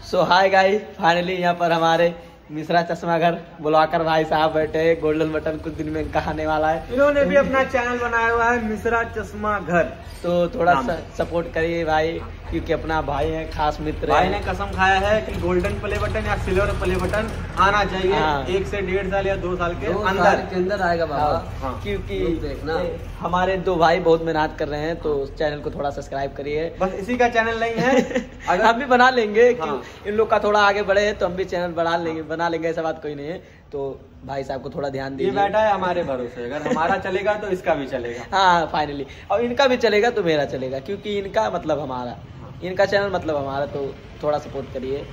सो hi guys finally यहाँ पर हमारे मिश्रा चश्मा घर बुलाकर भाई साहब बैठे हैं गोल्डन बटन कुछ दिन में कहने वाला है। इन्होंने भी अपना चैनल बनाया हुआ है मिश्रा चश्मा घर। तो थोड़ा सा सपोर्ट करिए भाई क्योंकि अपना भाई है खास मित्र भाई है ने कसम खाया है कि गोल्डन प्ले बटन या सिल्वर प्ले बटन आना चाहिए हाँ। एक से डेढ़ साल या दो साल के दो अंदर। साल के अंदर आएगा बाबा। हाँ। क्योंकि देखना। हमारे दो भाई बहुत मेहनत कर रहे हैं तो चैनल को थोड़ा सब्सक्राइब करिए। बस इसी का चैनल नहीं है। अगर हम भी बना लेंगे हाँ। क्यों इन लोग का थोड़ा आगे बढ़े तो हम भी चैनल बना लेंगे बना लेंगे ऐसा बात कोई नहीं है। तो भाई साहब को थोड़ा ध्यान ये दीजिए। बैठा है हमारे भरोसे। अगर हमारा चलेगा तो इसका भी चलेगा। हाँ फाइनली और इनका भी चलेगा तो मेरा चलेगा क्योंकि इनका मतलब हमारा। इनका चैनल मतलब हमारा तो थोड़ा सपोर्ट करिए।